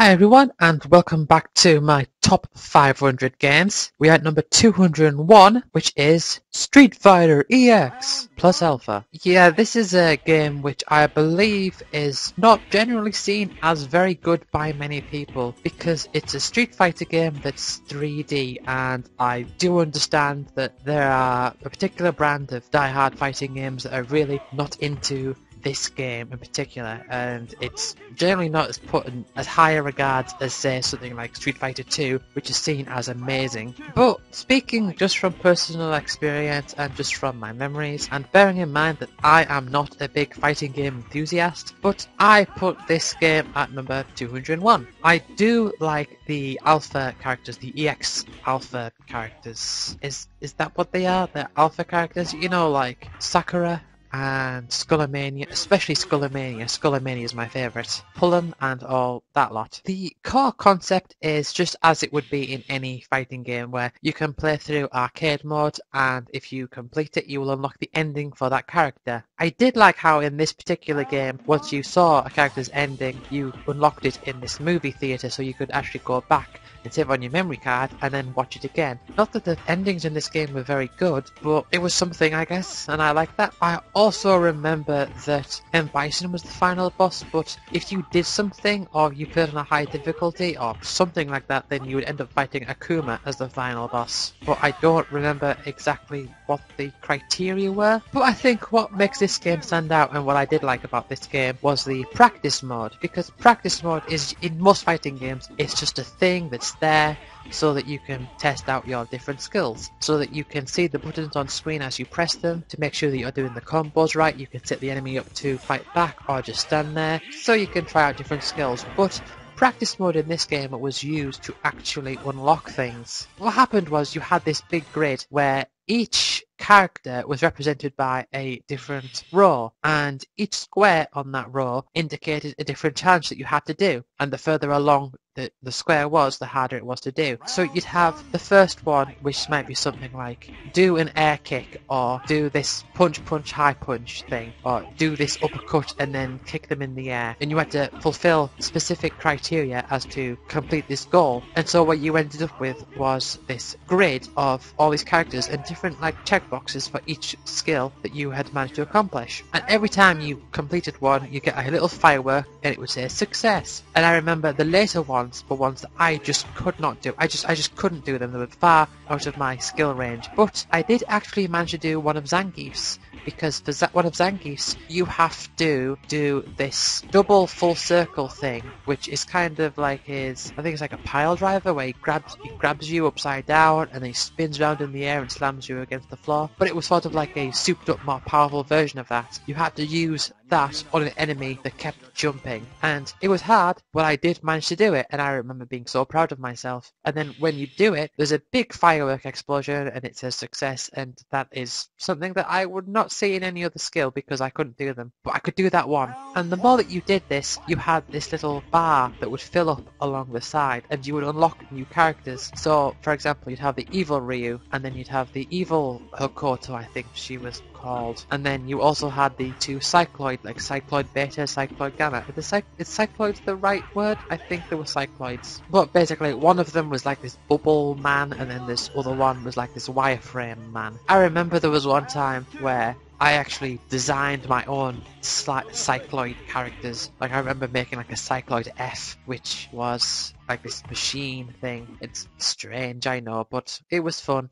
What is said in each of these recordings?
Hi everyone and welcome back to my top 500 games. We are at number 201 which is Street Fighter EX plus Alpha. Yeah this is a game which I believe is not generally seen as very good by many people because it's a Street Fighter game that's 3D and I do understand that there are a particular brand of die-hard fighting games that are really not into this game in particular, and it's generally not as put in as high a regard as say something like Street Fighter 2, which is seen as amazing. But speaking just from personal experience and just from my memories, and bearing in mind that I am not a big fighting game enthusiast, but I put this game at number 201. I do like the alpha characters, the EX alpha characters. Is is that what they are? The alpha characters? You know, like Sakura and Skullomania, especially Skullomania. Skullomania is my favourite. Pullum and all that lot. The core concept is just as it would be in any fighting game where you can play through arcade mode and if you complete it you will unlock the ending for that character. I did like how in this particular game once you saw a character's ending you unlocked it in this movie theatre so you could actually go back and save on your memory card and then watch it again. Not that the endings in this game were very good, but it was something I guess, and I like that. I also remember that M. Bison was the final boss, but if you did something or you played on a high difficulty or something like that, then you would end up fighting Akuma as the final boss. But I don't remember exactly what the criteria were. But I think what makes this game stand out and what I did like about this game was the practice mode, because practice mode is in most fighting games, it's just a thing that's there so that you can test out your different skills. So that you can see the buttons on screen as you press them to make sure that you're doing the combos right. You can set the enemy up to fight back or just stand there so you can try out different skills. But practice mode in this game was used to actually unlock things. What happened was you had this big grid where each character was represented by a different row and each square on that row indicated a different challenge that you had to do and the further along the, the square was the harder it was to do so you'd have the first one which might be something like do an air kick or do this punch punch high punch thing or do this uppercut and then kick them in the air and you had to fulfill specific criteria as to complete this goal and so what you ended up with was this grid of all these characters and different like check boxes for each skill that you had managed to accomplish. And every time you completed one, you get a little firework and it would say success. And I remember the later ones were ones that I just could not do. I just I just couldn't do them. They were far out of my skill range. But I did actually manage to do one of Zangief's because for one of Zangief's, you have to do this double full circle thing, which is kind of like his, I think it's like a pile driver where he grabs, he grabs you upside down and then he spins around in the air and slams you against the floor. But it was sort of like a souped up, more powerful version of that. You had to use that on an enemy that kept jumping. And it was hard, but I did manage to do it, and I remember being so proud of myself. And then when you do it, there's a big firework explosion, and it says success, and that is something that I would not see in any other skill because I couldn't do them. But I could do that one. And the more that you did this, you had this little bar that would fill up along the side, and you would unlock new characters. So, for example, you'd have the evil Ryu, and then you'd have the evil Hokuto, I think she was called. And then you also had the two cycloid, like cycloid beta, cycloid gamma. Is, cy- is cycloid the right word? I think there were cycloids. But basically, one of them was like this bubble man, and then this other one was like this wireframe man. I remember there was one time where I actually designed my own cycloid characters. Like I remember making like a cycloid F, which was like this machine thing. It's strange, I know, but it was fun.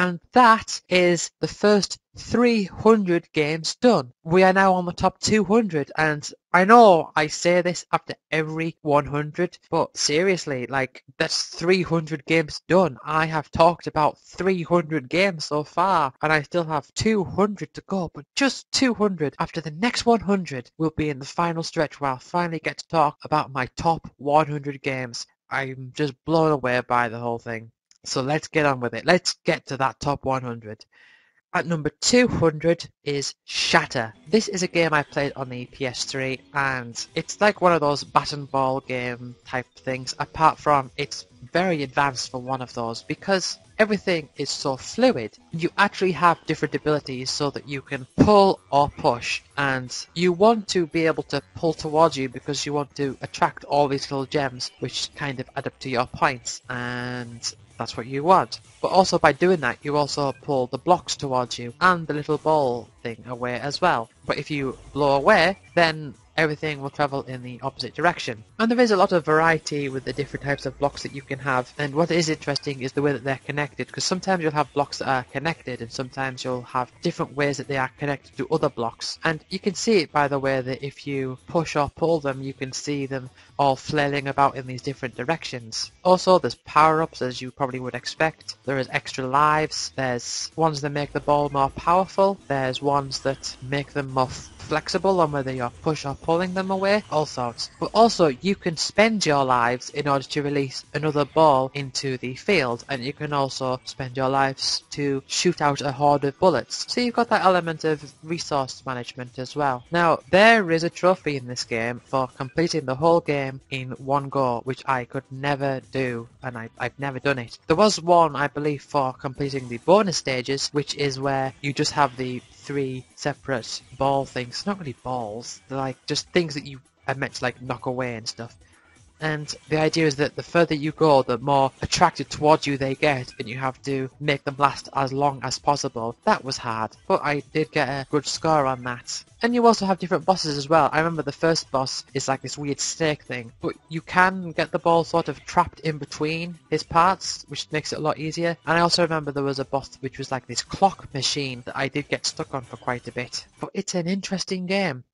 And that is the first 300 games done. We are now on the top 200 and I know I say this after every 100, but seriously, like, that's 300 games done. I have talked about 300 games so far, and I still have 200 to go, but just 200. After the next 100, we'll be in the final stretch where I'll finally get to talk about my top 100 games. I'm just blown away by the whole thing. So let's get on with it. Let's get to that top 100. At number 200 is Shatter. This is a game I played on the PS3 and it's like one of those bat and ball game type things apart from it's very advanced for one of those because everything is so fluid. You actually have different abilities so that you can pull or push and you want to be able to pull towards you because you want to attract all these little gems which kind of add up to your points and that's what you want. But also by doing that, you also pull the blocks towards you and the little ball thing away as well. But if you blow away, then everything will travel in the opposite direction. And there is a lot of variety with the different types of blocks that you can have. And what is interesting is the way that they're connected, because sometimes you'll have blocks that are connected, and sometimes you'll have different ways that they are connected to other blocks. And you can see it by the way that if you push or pull them, you can see them all flailing about in these different directions. Also, there's power-ups, as you probably would expect. There is extra lives. There's ones that make the ball more powerful. There's ones that make them more flexible on whether you're push or pulling them away, all sorts. But also you can spend your lives in order to release another ball into the field and you can also spend your lives to shoot out a horde of bullets. So you've got that element of resource management as well. Now there is a trophy in this game for completing the whole game in one go, which I could never do and I, I've never done it. There was one I believe for completing the bonus stages, which is where you just have the three separate ball things. Not really balls. They're like just things that you are meant to like knock away and stuff. And the idea is that the further you go, the more attracted towards you they get, and you have to make them last as long as possible. That was hard, but I did get a good score on that. And you also have different bosses as well. I remember the first boss is like this weird snake thing, but you can get the ball sort of trapped in between his parts, which makes it a lot easier. And I also remember there was a boss which was like this clock machine that I did get stuck on for quite a bit. But it's an interesting game.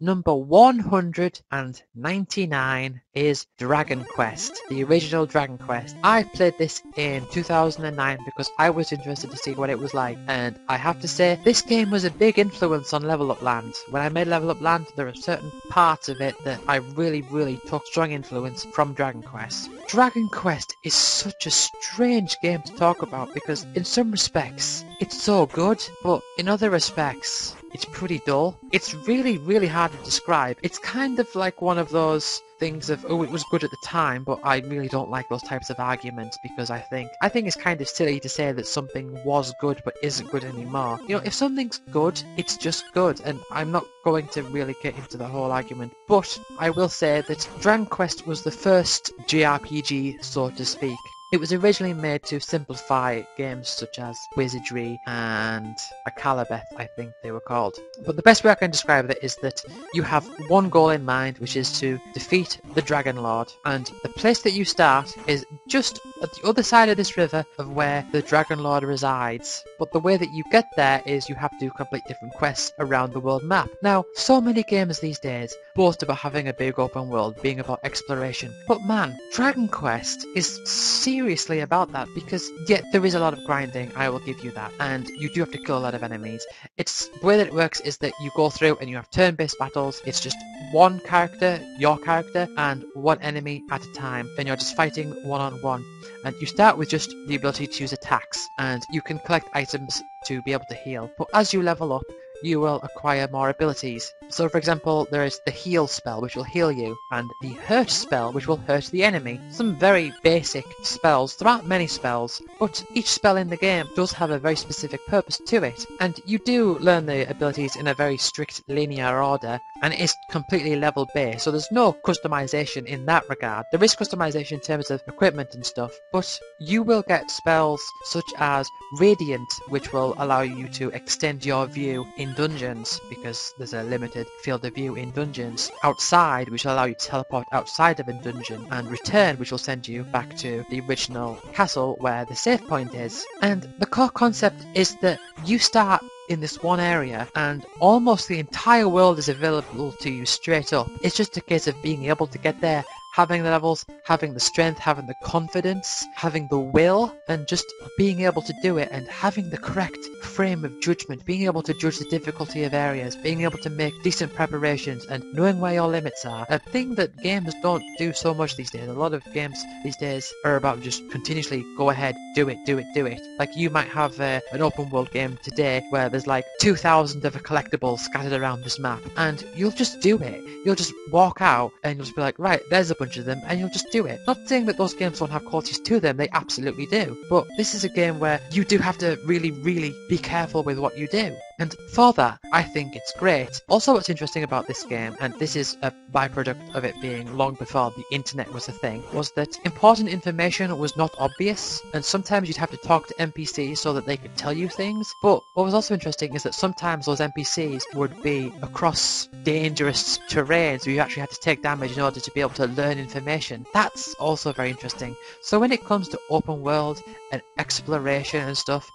Number one hundred and ninety-nine is Dragon Quest, the original Dragon Quest. I played this in 2009 because I was interested to see what it was like, and I have to say, this game was a big influence on Level Up Land. When I made Level Up Land, there are certain parts of it that I really, really took strong influence from Dragon Quest. Dragon Quest is such a strange game to talk about because in some respects, it's so good, but in other respects, it's pretty dull. It's really, really hard to describe. It's kind of like one of those things of, oh, it was good at the time, but I really don't like those types of arguments because I think, I think it's kind of silly to say that something was good but isn't good anymore. You know, if something's good, it's just good, and I'm not going to really get into the whole argument, but I will say that Dragon Quest was the first JRPG, so to speak. It was originally made to simplify games such as Wizardry and Akalabeth, I think they were called. But the best way I can describe it is that you have one goal in mind, which is to defeat the Dragon Lord, and the place that you start is just at the other side of this river of where the Dragon Lord resides. But the way that you get there is you have to complete different quests around the world map. Now, so many games these days boast about having a big open world, being about exploration. But man, Dragon Quest is seriously about that because yet there is a lot of grinding, I will give you that, and you do have to kill a lot of enemies. It's the way that it works is that you go through and you have turn-based battles. It's just one character, your character, and one enemy at a time, and you're just fighting one-on-one. And you start with just the ability to use attacks, and you can collect items to be able to heal. But as you level up, you will acquire more abilities. So for example, there is the heal spell, which will heal you, and the hurt spell, which will hurt the enemy. Some very basic spells. There aren't many spells, but each spell in the game does have a very specific purpose to it. And you do learn the abilities in a very strict linear order, and it is completely level based, so there's no customization in that regard. There is customization in terms of equipment and stuff, but you will get spells such as Radiant, which will allow you to extend your view in dungeons, because there's a limited field of view in dungeons. Outside, which will allow you to teleport outside of a dungeon, and Return, which will send you back to the original castle where the save point is. And the core concept is that you start in this one area and almost the entire world is available to you straight up. It's just a case of being able to get there having the levels, having the strength, having the confidence, having the will, and just being able to do it and having the correct frame of judgment, being able to judge the difficulty of areas, being able to make decent preparations and knowing where your limits are. A thing that games don't do so much these days. A lot of games these days are about just continuously go ahead, do it, do it, do it. Like you might have uh, an open world game today where there's like 2,000 of a collectible scattered around this map and you'll just do it. You'll just walk out and you'll just be like, right, there's a bunch of them and you'll just do it. Not saying that those games don't have qualities to them, they absolutely do. But this is a game where you do have to really, really be careful with what you do. And for that, I think it's great. Also, what's interesting about this game, and this is a byproduct of it being long before the internet was a thing, was that important information was not obvious, and sometimes you'd have to talk to NPCs so that they could tell you things. But what was also interesting is that sometimes those NPCs would be across dangerous terrain, so you actually had to take damage in order to be able to learn information. That's also very interesting. So when it comes to open world and exploration and stuff,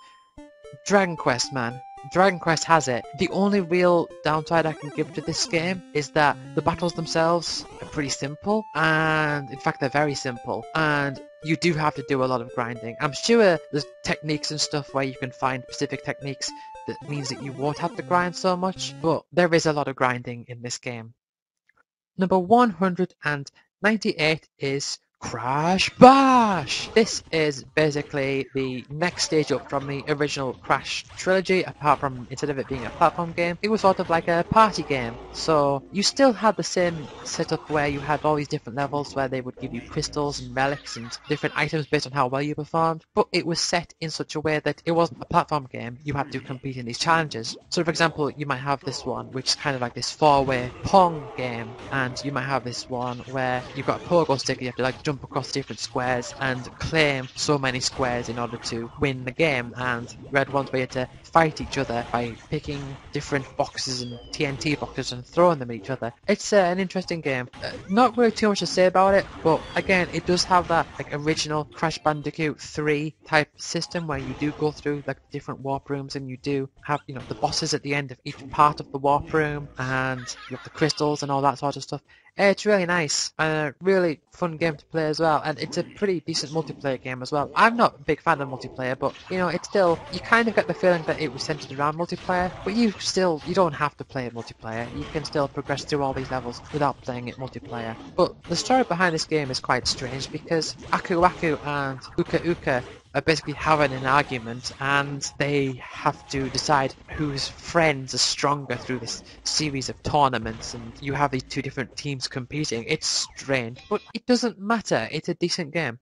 Dragon Quest, man, Dragon Quest has it. The only real downside I can give to this game is that the battles themselves are pretty simple, and in fact they're very simple, and you do have to do a lot of grinding. I'm sure there's techniques and stuff where you can find specific techniques that means that you won't have to grind so much, but there is a lot of grinding in this game. Number 198 is Crash Bash! This is basically the next stage up from the original Crash trilogy, apart from instead of it being a platform game, it was sort of like a party game. So you still had the same setup where you had all these different levels where they would give you crystals and relics and different items based on how well you performed, but it was set in such a way that it wasn't a platform game, you had to compete in these challenges. So for example, you might have this one which is kind of like this four-way Pong game, and you might have this one where you've got a pogo stick, you have to like jump across different squares and claim so many squares in order to win the game. And red ones were to fight each other by picking different boxes and TNT boxes and throwing them at each other. It's uh, an interesting game. Uh, not really too much to say about it, but again, it does have that like original Crash Bandicoot 3 type system where you do go through like different warp rooms and you do have you know the bosses at the end of each part of the warp room and you have the crystals and all that sort of stuff. It's really nice and a really fun game to play as well, and it's a pretty decent multiplayer game as well. I'm not a big fan of multiplayer, but you know, it's still you kind of get the feeling that it was centered around multiplayer, but you still you don't have to play multiplayer. You can still progress through all these levels without playing it multiplayer. But the story behind this game is quite strange because Aku Aku and Uka Uka are basically having an argument and they have to decide whose friends are stronger through this series of tournaments and you have these two different teams competing. It's strange, but it doesn't matter. It's a decent game.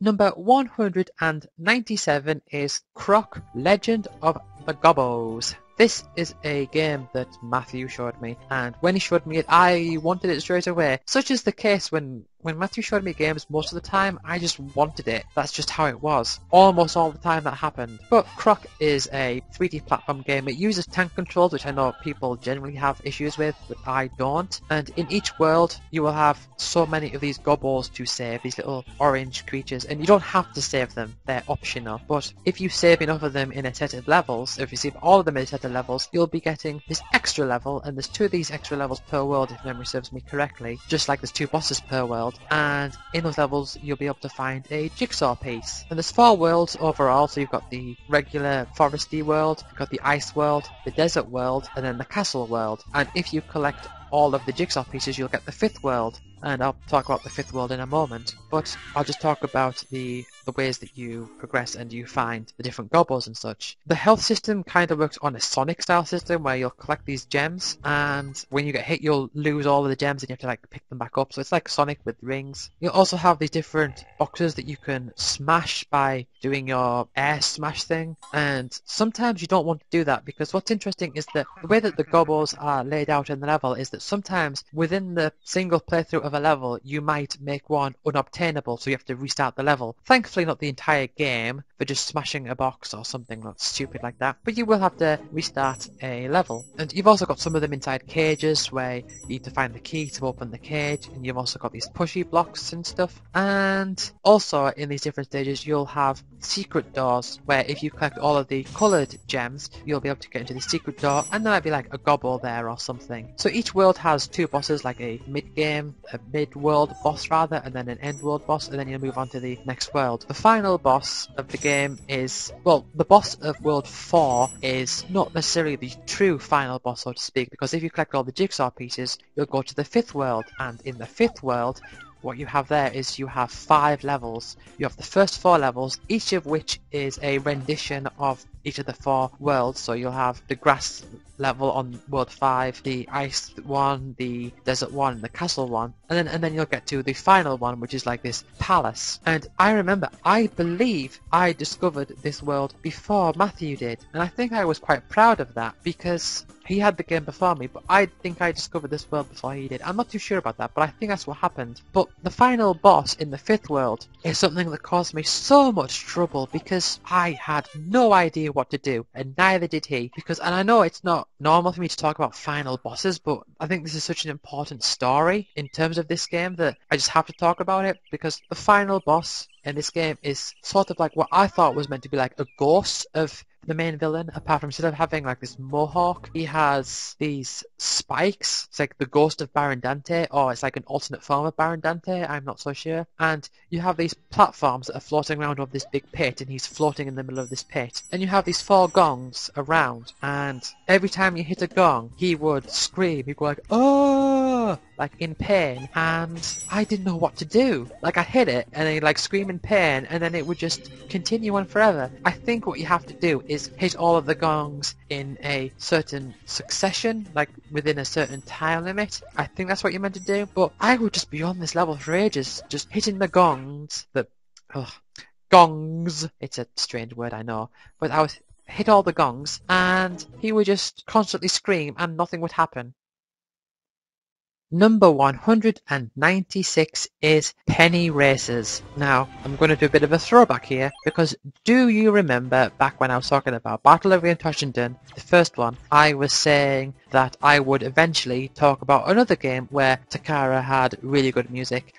Number 197 is Croc Legend of the Gobbos. This is a game that Matthew showed me, and when he showed me it, I wanted it straight away. Such is the case when when Matthew showed me games most of the time, I just wanted it. That's just how it was. Almost all the time that happened. But Croc is a 3D platform game. It uses tank controls, which I know people generally have issues with, but I don't. And in each world, you will have so many of these gobbos to save, these little orange creatures, and you don't have to save them. They're optional. But if you save enough of them in a set of levels, if you save all of them in a set of levels, you'll be getting this extra level, and there's two of these extra levels per world, if memory serves me correctly, just like there's two bosses per world and in those levels you'll be able to find a jigsaw piece. And there's four worlds overall, so you've got the regular foresty world, you've got the ice world, the desert world, and then the castle world. And if you collect all of the jigsaw pieces, you'll get the fifth world, and I'll talk about the fifth world in a moment. But I'll just talk about the the ways that you progress and you find the different gobbos and such. The health system kind of works on a Sonic style system where you'll collect these gems and when you get hit you'll lose all of the gems and you have to like pick them back up. So it's like Sonic with rings. You'll also have these different boxes that you can smash by doing your air smash thing and sometimes you don't want to do that because what's interesting is that the way that the gobbos are laid out in the level is that sometimes within the single playthrough of a level you might make one unobtainable so you have to restart the level. Thankfully not the entire game for just smashing a box or something not stupid like that, but you will have to restart a level. And you've also got some of them inside cages where you need to find the key to open the cage, and you've also got these pushy blocks and stuff. And also in these different stages you'll have secret doors where if you collect all of the coloured gems, you'll be able to get into the secret door and there might be like a gobbo there or something. So each world has two bosses, like a mid-game, a mid-world boss rather, and then an end-world boss, and then you'll move on to the next world. The final boss of the game is, well, the boss of World 4 is not necessarily the true final boss, so to speak, because if you collect all the jigsaw pieces, you'll go to the fifth world, and in the fifth world, what you have there is you have five levels. You have the first four levels, each of which is a rendition of each of the four worlds. So you'll have the grass level on world 5, the ice one, the desert one, the castle one. And then and then you'll get to the final one, which is like this palace. And I remember, I believe I discovered this world before Matthew did. And I think I was quite proud of that because he had the game before me, but I think I discovered this world before he did. I'm not too sure about that, but I think that's what happened. But the final boss in the fifth world is something that caused me so much trouble because I had no idea what to do, and neither did he. Because, and I know it's not normal for me to talk about final bosses, but I think this is such an important story in terms of this game that I just have to talk about it because the final boss in this game is sort of like what I thought was meant to be like a ghost of the main villain, apart from instead of having like this mohawk, he has these spikes. It's like the ghost of Baron Dante, or it's like an alternate form of Baron Dante, I'm not so sure. And you have these platforms that are floating around over this big pit, and he's floating in the middle of this pit. And you have these four gongs around, and every time you hit a gong, he would scream, he'd go like, oh, like in pain, and I didn't know what to do. Like I hit it, and he'd like scream in pain, and then it would just continue on forever. I think what you have to do is hit all of the gongs in a certain succession, like within a certain time limit. I think that's what you're meant to do, but I would just be on this level for ages, just hitting the gongs, the, ugh, gongs, it's a strange word I know, but I was hit all the gongs, and he would just constantly scream and nothing would happen. Number 196 is Penny Racers. Now, I'm going to do a bit of a throwback here, because do you remember back when I was talking about Battle of Toshinden, the first one, I was saying that I would eventually talk about another game where Takara had really good music,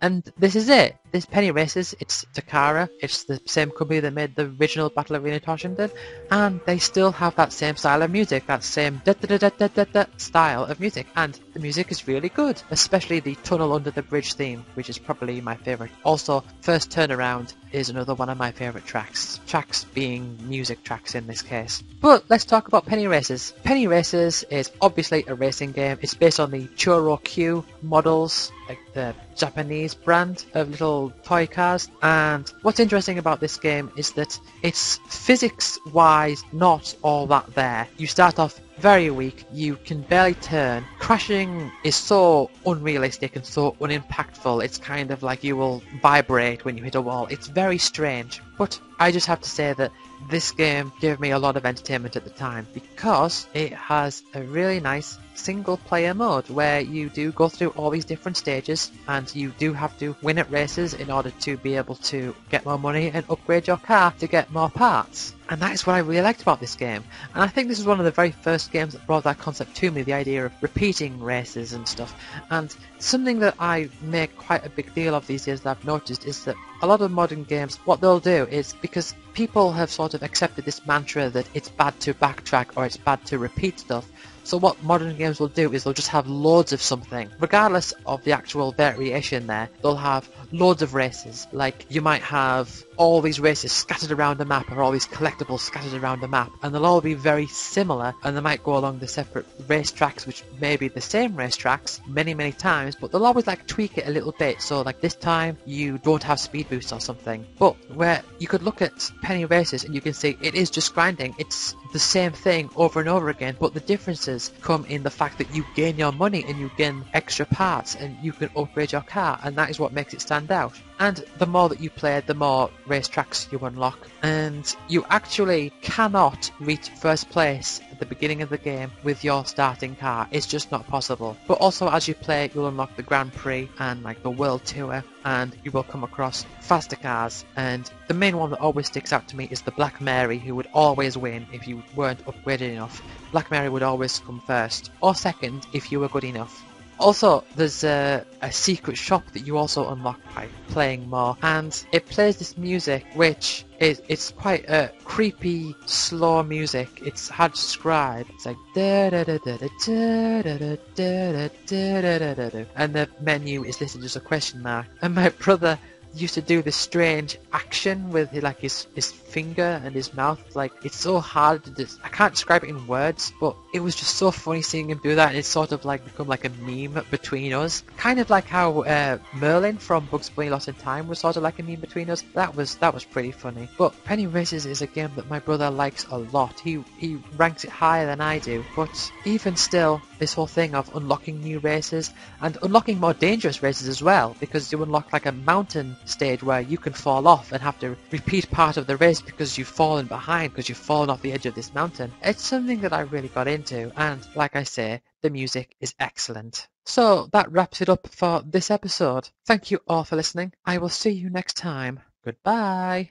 and this is it. This Penny Racers, it's Takara, it's the same company that made the original Battle Arena Toshinden, and they still have that same style of music, that same da da da da da da style of music, and the music is really good, especially the Tunnel Under the Bridge theme, which is probably my favourite. Also, First Turnaround is another one of my favourite tracks, tracks being music tracks in this case. But let's talk about Penny Racers. Penny Racers is obviously a racing game, it's based on the Choro Q models, like the Japanese brand of little toy cars. And what's interesting about this game is that it's physics-wise not all that there. You start off very weak, you can barely turn. Crashing is so unrealistic and so unimpactful, it's kind of like you will vibrate when you hit a wall. It's very strange. But I just have to say that this game gave me a lot of entertainment at the time because it has a really nice single player mode where you do go through all these different stages and you do have to win at races in order to be able to get more money and upgrade your car to get more parts. And that is what I really liked about this game. And I think this is one of the very first games that brought that concept to me, the idea of repeating races and stuff. And something that I make quite a big deal of these days that I've noticed is that a lot of modern games, what they'll do is because people have sort of accepted this mantra that it's bad to backtrack or it's bad to repeat stuff, so what modern games will do is they'll just have loads of something. Regardless of the actual variation there, they'll have loads of races. Like you might have all these races scattered around the map or all these collectibles scattered around the map and they'll all be very similar and they might go along the separate race tracks which may be the same race tracks many many times but they'll always like tweak it a little bit so like this time you don't have speed boost or something. But where you could look at Penny Racers and you can see it is just grinding. It's the same thing over and over again but the differences come in the fact that you gain your money and you gain extra parts and you can upgrade your car and that is what makes it stand out. And the more that you play, the more racetracks you unlock. And you actually cannot reach first place at the beginning of the game with your starting car. It's just not possible. But also as you play, you'll unlock the Grand Prix and like the World Tour and you will come across faster cars. And the main one that always sticks out to me is the Black Mary who would always win if you weren't upgraded enough. Black Mary would always come first or second if you were good enough. Also, there's a, a, secret shop that you also unlock by playing more, and it plays this music which is it's quite a creepy, slow music. It's hard to describe. It's like da da da da da da da da da da da da and the menu is listed as a question mark. And my brother used to do this strange action with like his his finger and his mouth. Like it's so hard to just I can't describe it in words, but it was just so funny seeing him do that. And it's sort of like become like a meme between us, kind of like how uh, Merlin from Bugs Bunny Lost in Time was sort of like a meme between us. That was that was pretty funny. But Penny Racers is a game that my brother likes a lot. He he ranks it higher than I do. But even still, this whole thing of unlocking new races and unlocking more dangerous races as well, because you unlock like a mountain stage where you can fall off and have to repeat part of the race because you've fallen behind because you've fallen off the edge of this mountain. It's something that I really got into, and like I say, the music is excellent. So that wraps it up for this episode. Thank you all for listening. I will see you next time. Goodbye.